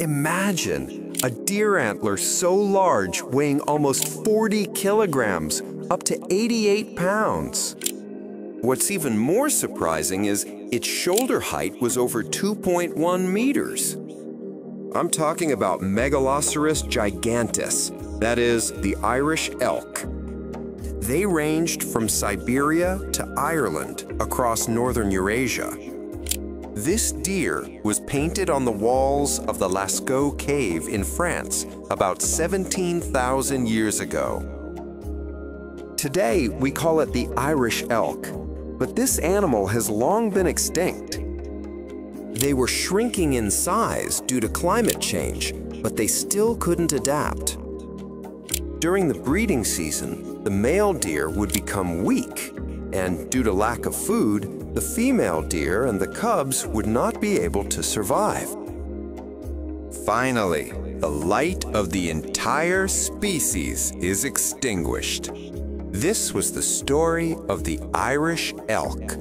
Imagine a deer antler so large, weighing almost 40 kilograms, up to 88 pounds. What's even more surprising is its shoulder height was over 2.1 meters. I'm talking about Megaloceros giganteus, that is, the Irish elk. They ranged from Siberia to Ireland across northern Eurasia. This deer was painted on the walls of the Lascaux cave in France about 17,000 years ago. Today, we call it the Irish elk, but this animal has long been extinct. They were shrinking in size due to climate change, but they still couldn't adapt. During the breeding season, the male deer would become weak, and due to lack of food, the female deer and the cubs would not be able to survive. Finally, the light of the entire species is extinguished. This was the story of the Irish elk.